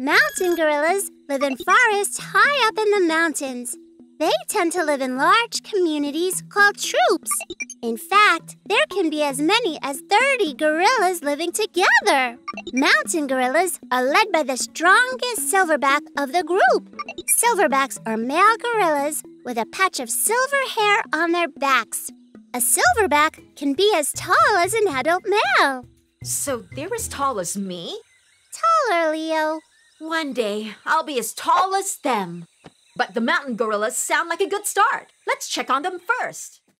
Mountain gorillas live in forests high up in the mountains. They tend to live in large communities called troops. In fact, there can be as many as 30 gorillas living together. Mountain gorillas are led by the strongest silverback of the group. Silverbacks are male gorillas with a patch of silver hair on their backs. A silverback can be as tall as an adult male. So they're as tall as me? Taller, Leo. One day, I'll be as tall as them. But the mountain gorillas sound like a good start. Let's check on them first.